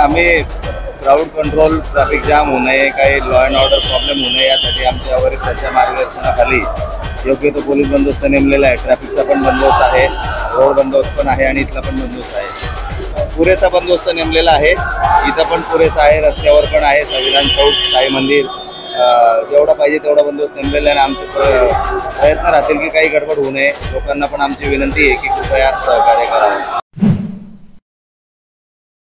आम्ही crowd control traffic jam होऊ नये काही लॉ अँड ऑर्डर प्रॉब्लेम होऊ नये यासाठी आमच्या वरिष्ठांच्या मार्गदर्शनाखाली योग्य तो पोलीस बंदोबस्त नेमलेला आहे. ट्रॅफिकचा पण बंदोबस्त आहे रोड बंदोबस्त पण आहे आणि इथला पण बंदोबस्त आहे. पुरेसा बंदोबस्त नेमलेला आहे. इथं पण पुरेसा आहे रस्त्यावर पण आहे संविधान चौक साई मंदिर. जेवढा पाहिजे तेवढा बंदोबस्त नेमलेला आहे आणि आमचे प्रयत्न राहतील की काही गडबड होऊ नये. लोकांना पण आमची विनंती आहे की कृपया सहकार्य करावं